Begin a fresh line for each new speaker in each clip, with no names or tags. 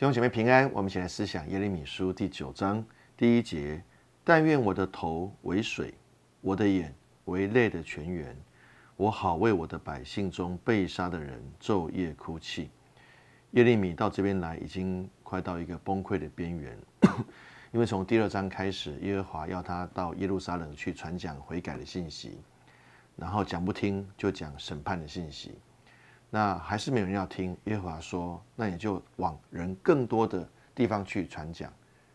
弟兄姐妹平安，我们一起来思想耶利米书第九章第一节：但愿我的头为水，我的眼为泪的泉源，我好为我的百姓中被杀的人昼夜哭泣。耶利米到这边来，已经快到一个崩溃的边缘，因为从第二章开始，耶和华要他到耶路撒冷去传讲悔改的信息，然后讲不听就讲审判的信息。那还是没有人要听，耶和华说：“那你就往人更多的地方去传讲。”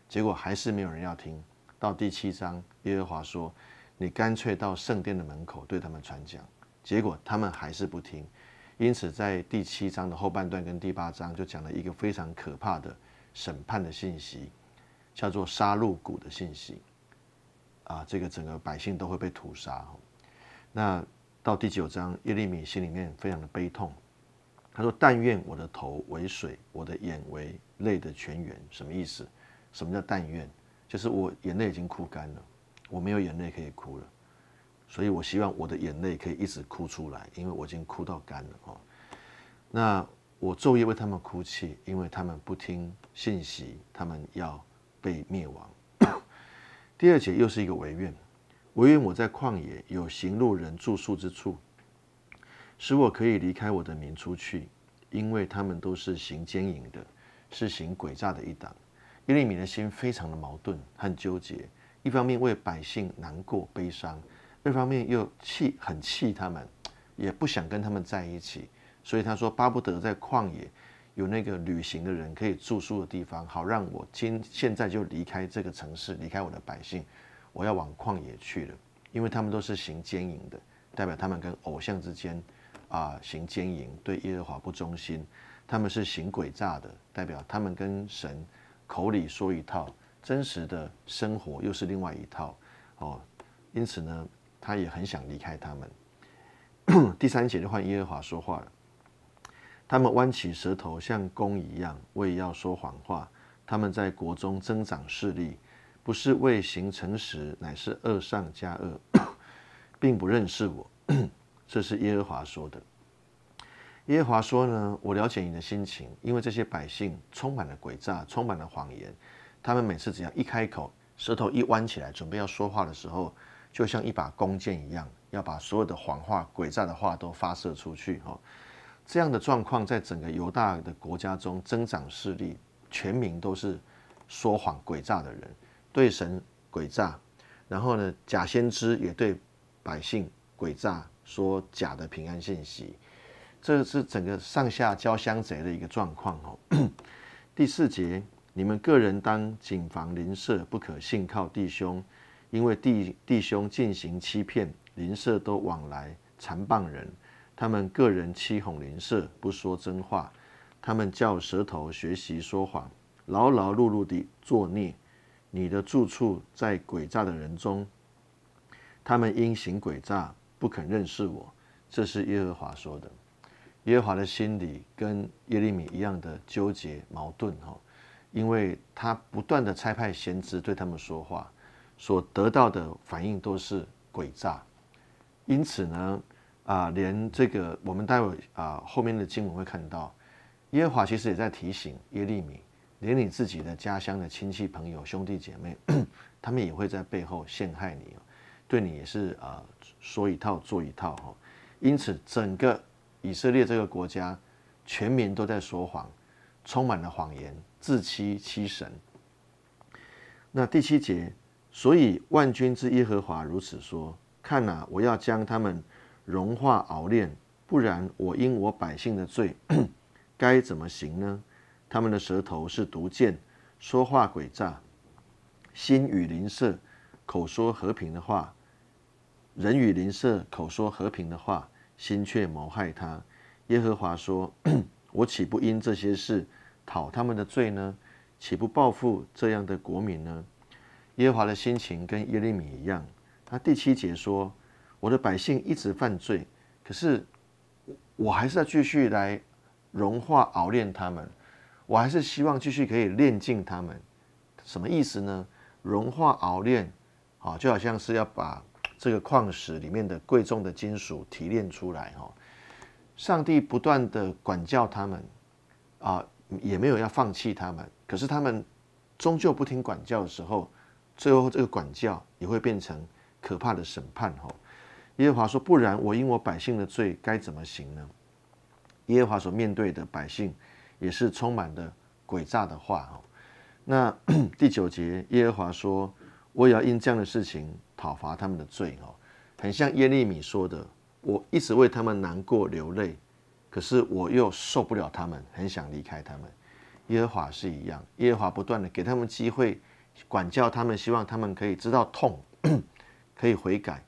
结果还是没有人要听。到第七章，耶和华说：“你干脆到圣殿的门口对他们传讲。”结果他们还是不听。因此，在第七章的后半段跟第八章就讲了一个非常可怕的审判的信息，叫做杀戮谷的信息。啊，这个整个百姓都会被屠杀。那到第九章，耶利米心里面非常的悲痛。他说：“但愿我的头为水，我的眼为泪的泉源。”什么意思？什么叫但愿？就是我眼泪已经哭干了，我没有眼泪可以哭了，所以我希望我的眼泪可以一直哭出来，因为我已经哭到干了哦。那我昼夜为他们哭泣，因为他们不听信息，他们要被灭亡。第二节又是一个唯愿，唯愿我在旷野有行路人住宿之处。使我可以离开我的民出去，因为他们都是行奸淫的，是行诡诈的一党。耶利米的心非常的矛盾和纠结，一方面为百姓难过悲伤，二方面又气很气他们，也不想跟他们在一起。所以他说，巴不得在旷野有那个旅行的人可以住宿的地方，好让我今现在就离开这个城市，离开我的百姓，我要往旷野去了，因为他们都是行奸淫的，代表他们跟偶像之间。啊，行奸淫，对耶和华不忠心，他们是行诡诈的，代表他们跟神口里说一套，真实的生活又是另外一套哦。因此呢，他也很想离开他们。第三节就换耶和华说话了，他们弯起舌头像弓一样，为要说谎话。他们在国中增长势力，不是为行诚实，乃是恶上加恶，并不认识我。这是耶和华说的。耶和华说呢，我了解你的心情，因为这些百姓充满了诡诈，充满了谎言。他们每次只要一开口，舌头一弯起来，准备要说话的时候，就像一把弓箭一样，要把所有的谎话、诡诈的话都发射出去。哈，这样的状况在整个犹大的国家中增长势力，全民都是说谎、诡诈的人，对神诡诈，然后呢，假先知也对百姓诡诈。说假的平安信息，这是整个上下交相贼的一个状况哦。第四节，你们个人当谨防邻舍，不可信靠弟兄，因为弟弟兄进行欺骗，邻舍都往来残谤人。他们个人欺哄邻舍，不说真话。他们叫舌头学习说谎，劳劳碌碌地作孽。你的住处在诡诈的人中，他们因行诡诈。不肯认识我，这是耶和华说的。耶和华的心里跟耶利米一样的纠结矛盾哈，因为他不断的差派先知对他们说话，所得到的反应都是诡诈。因此呢，啊，连这个我们待会啊后面的经文会看到，耶和华其实也在提醒耶利米，连你自己的家乡的亲戚朋友兄弟姐妹，他们也会在背后陷害你。对你也是啊，说一套做一套哈，因此整个以色列这个国家，全民都在说谎，充满了谎言，自欺欺神。那第七节，所以万军之耶和华如此说：看呐，我要将他们融化熬炼，不然我因我百姓的罪，该怎么行呢？他们的舌头是毒箭，说话诡诈，心与邻舍口说和平的话。人与邻舍口说和平的话，心却谋害他。耶和华说：“ 我岂不因这些事讨他们的罪呢？岂不报复这样的国民呢？”耶和华的心情跟耶利米一样。他第七节说：“我的百姓一直犯罪，可是我还是要继续来融化熬炼他们，我还是希望继续可以炼尽他们。什么意思呢？融化熬炼，啊，就好像是要把。这个矿石里面的贵重的金属提炼出来，哈，上帝不断的管教他们，啊，也没有要放弃他们，可是他们终究不听管教的时候，最后这个管教也会变成可怕的审判。吼，耶和华说：“不然，我因我百姓的罪该怎么行呢？”耶和华所面对的百姓也是充满的诡诈的话。哦，那 第九节，耶和华说：“我也要因这样的事情讨伐他们的罪。”哦，很像耶利米说的：“我一直为他们难过流泪。”可是我又受不了他们，很想离开他们。耶和华是一样，耶和华不断的给他们机会，管教他们，希望他们可以知道痛，可以悔改。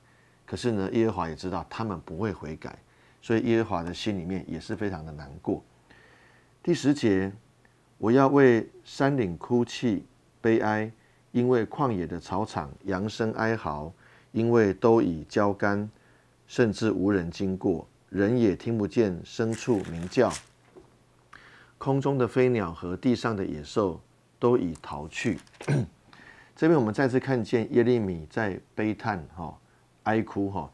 可是呢，耶和华也知道他们不会悔改，所以耶和华的心里面也是非常的难过。第十节，我要为山岭哭泣悲哀，因为旷野的草场扬声哀嚎，因为都已焦干，甚至无人经过。人也听不见牲畜鸣叫，空中的飞鸟和地上的野兽都已逃去。这边我们再次看见耶利米在悲叹、哈哀哭、哈。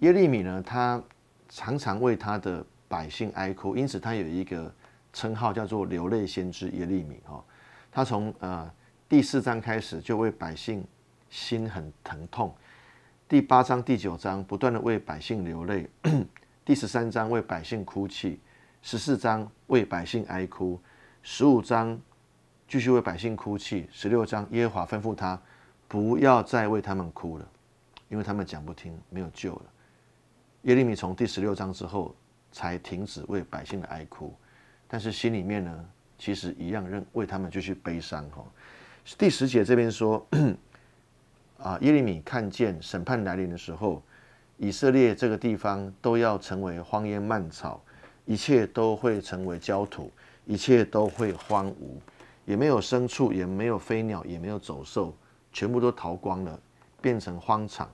耶利米呢，他常常为他的百姓哀哭，因此他有一个称号叫做“流泪先知”耶利米。哈，他从呃第四章开始就为百姓心很疼痛，第八章、第九章不断的为百姓流泪。第十三章为百姓哭泣，十四章为百姓哀哭，十五章继续为百姓哭泣，十六章耶和华吩咐他不要再为他们哭了，因为他们讲不听，没有救了。耶利米从第十六章之后才停止为百姓的哀哭，但是心里面呢，其实一样认为他们继续悲伤。哈，第十节这边说，啊，耶利米看见审判来临的时候。以色列这个地方都要成为荒烟蔓草，一切都会成为焦土，一切都会荒芜，也没有牲畜，也没有飞鸟，也没有走兽，全部都逃光了，变成荒场。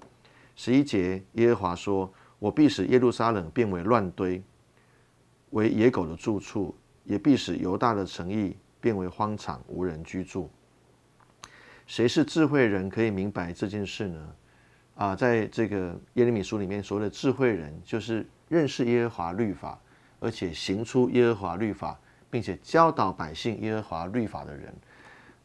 十一节，耶和华说：“我必使耶路撒冷变为乱堆，为野狗的住处；也必使犹大的城邑变为荒场，无人居住。”谁是智慧人，可以明白这件事呢？啊，在这个耶利米书里面所谓的智慧人，就是认识耶和华律法，而且行出耶和华律法，并且教导百姓耶和华律法的人。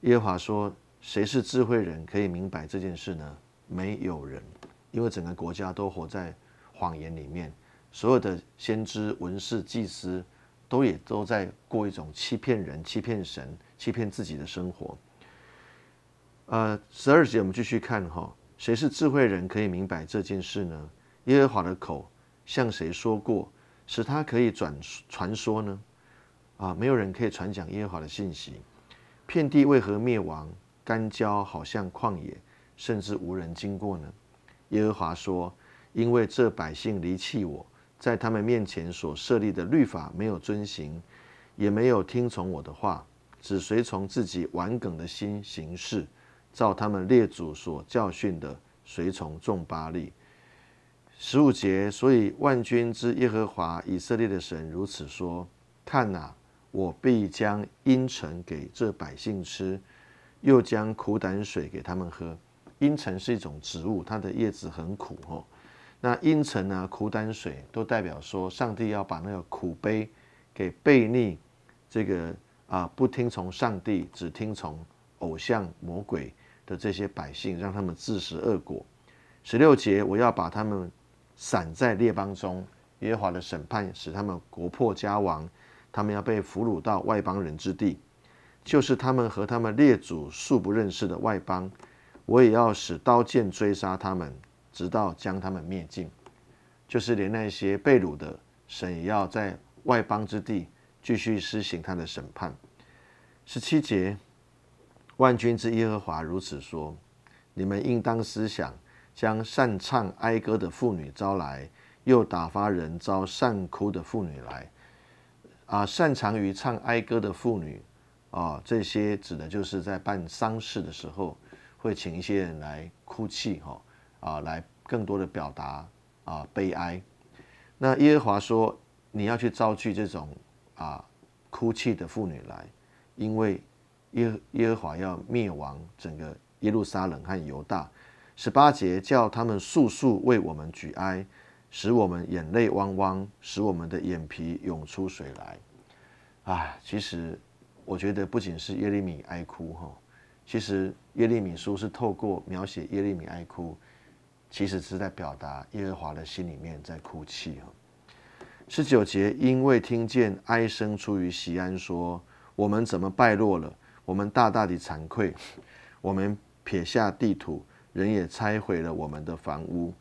耶和华说：“谁是智慧人，可以明白这件事呢？没有人，因为整个国家都活在谎言里面，所有的先知、文士、祭司，都也都在过一种欺骗人、欺骗神、欺骗自己的生活。”呃，十二节我们继续看哈。谁是智慧人，可以明白这件事呢？耶和华的口向谁说过，使他可以转传说呢？啊，没有人可以传讲耶和华的信息。遍地为何灭亡？干焦好像旷野，甚至无人经过呢？耶和华说：因为这百姓离弃我，在他们面前所设立的律法没有遵行，也没有听从我的话，只随从自己顽梗的心行事。照他们列祖所教训的，随从众巴利。十五节，所以万军之耶和华以色列的神如此说：看哪，我必将阴沉给这百姓吃，又将苦胆水给他们喝。阴沉是一种植物，它的叶子很苦哦。那阴沉啊，苦胆水都代表说，上帝要把那个苦杯给悖逆这个啊，不听从上帝，只听从偶像魔鬼。的这些百姓，让他们自食恶果。十六节，我要把他们散在列邦中，耶华的审判使他们国破家亡，他们要被俘虏到外邦人之地，就是他们和他们列祖素不认识的外邦。我也要使刀剑追杀他们，直到将他们灭尽。就是连那些被掳的，神也要在外邦之地继续施行他的审判。十七节。万军之耶和华如此说：你们应当思想，将善唱哀歌的妇女招来，又打发人招善哭的妇女来。啊，擅长于唱哀歌的妇女，啊，这些指的就是在办丧事的时候，会请一些人来哭泣，哈，啊，来更多的表达啊悲哀。那耶和华说：你要去招聚这种啊哭泣的妇女来，因为。耶耶和华要灭亡整个耶路撒冷和犹大，十八节叫他们速速为我们举哀，使我们眼泪汪汪，使我们的眼皮涌出水来。啊，其实我觉得不仅是耶利米哀哭哈，其实耶利米书是透过描写耶利米哀哭，其实是在表达耶和华的心里面在哭泣哈。十九节，因为听见哀声出于西安，说我们怎么败落了？我们大大的惭愧，我们撇下地土，人也拆毁了我们的房屋，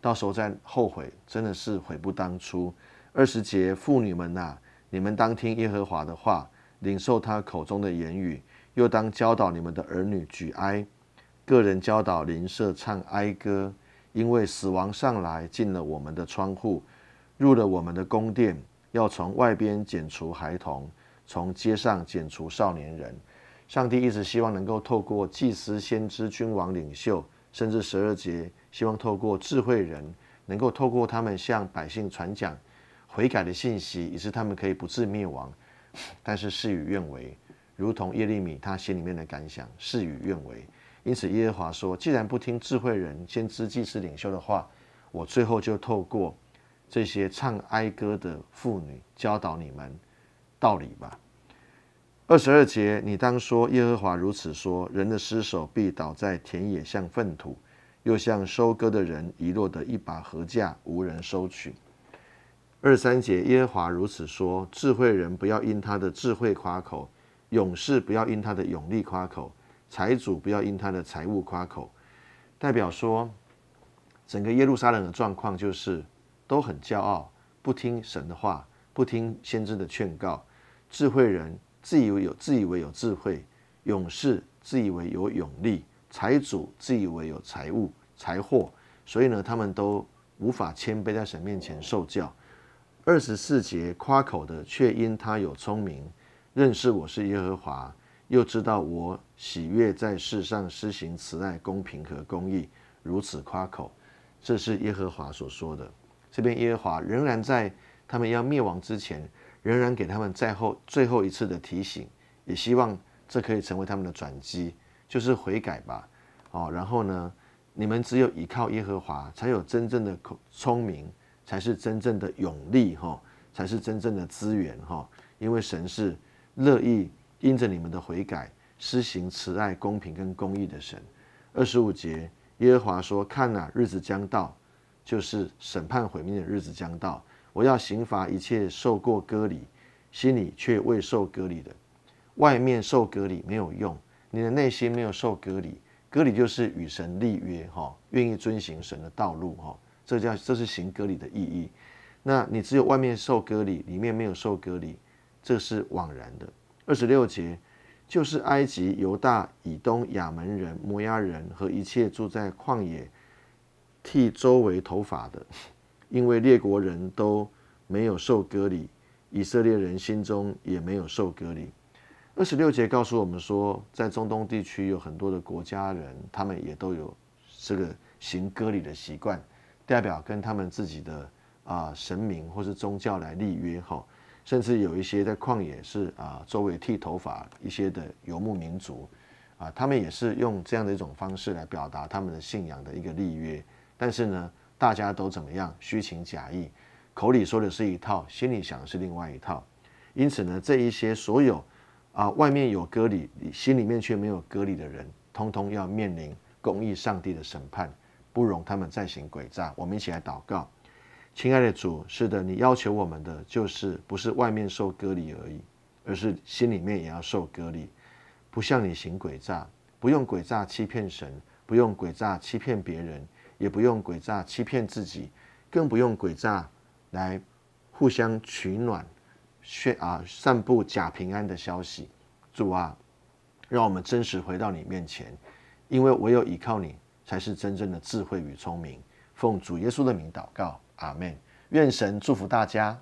到时候再后悔，真的是悔不当初。二十节，妇女们呐，你们当听耶和华的话，领受他口中的言语，又当教导你们的儿女举哀，个人教导邻舍唱哀歌，因为死亡上来进了我们的窗户。入了我们的宫殿，要从外边剪除孩童，从街上剪除少年人。上帝一直希望能够透过祭司、先知、君王、领袖，甚至十二节，希望透过智慧人，能够透过他们向百姓传讲悔改的信息，以致他们可以不致灭亡。但是事与愿违，如同耶利米他心里面的感想，事与愿违。因此耶和华说：“既然不听智慧人、先知、祭司、领袖的话，我最后就透过。”这些唱哀歌的妇女教导你们道理吧。二十二节，你当说耶和华如此说：人的尸首必倒在田野，像粪土，又像收割的人遗落的一把禾架，无人收取。二三节，耶和华如此说：智慧人不要因他的智慧夸口，勇士不要因他的勇力夸口，财主不要因他的财物夸口。代表说，整个耶路撒冷的状况就是。都很骄傲，不听神的话，不听先知的劝告。智慧人自以为有自以为有智慧，勇士自以为有勇力，财主自以为有财物财货，所以呢，他们都无法谦卑在神面前受教。二十四节夸口的，却因他有聪明，认识我是耶和华，又知道我喜悦在世上施行慈爱、公平和公义，如此夸口。这是耶和华所说的。这边耶和华仍然在他们要灭亡之前，仍然给他们在后最后一次的提醒，也希望这可以成为他们的转机，就是悔改吧。哦，然后呢，你们只有依靠耶和华，才有真正的聪明，才是真正的勇力，哈，才是真正的资源，哈。因为神是乐意因着你们的悔改，施行慈爱、公平跟公义的神。二十五节，耶和华说：“看呐，日子将到。”就是审判毁灭的日子将到，我要刑罚一切受过割礼、心里却未受割礼的。外面受割礼没有用，你的内心没有受割礼。割礼就是与神立约，哈，愿意遵行神的道路，哈，这叫这是行割礼的意义。那你只有外面受割礼，里面没有受割礼，这是枉然的。二十六节就是埃及、犹大、以东、亚门人、摩押人和一切住在旷野。剃周围头发的，因为列国人都没有受割礼，以色列人心中也没有受割礼。二十六节告诉我们说，在中东地区有很多的国家人，他们也都有这个行割礼的习惯，代表跟他们自己的啊神明或是宗教来立约哈。甚至有一些在旷野是啊周围剃头发一些的游牧民族啊，他们也是用这样的一种方式来表达他们的信仰的一个立约。但是呢，大家都怎么样？虚情假意，口里说的是一套，心里想的是另外一套。因此呢，这一些所有啊，外面有割礼，心里面却没有割礼的人，通通要面临公义上帝的审判，不容他们再行诡诈。我们一起来祷告，亲爱的主，是的，你要求我们的就是不是外面受割礼而已，而是心里面也要受割礼，不向你行诡诈，不用诡诈欺骗神，不用诡诈欺骗别人。也不用诡诈欺骗自己，更不用诡诈来互相取暖、宣啊散布假平安的消息。主啊，让我们真实回到你面前，因为唯有依靠你，才是真正的智慧与聪明。奉主耶稣的名祷告，阿门。愿神祝福大家。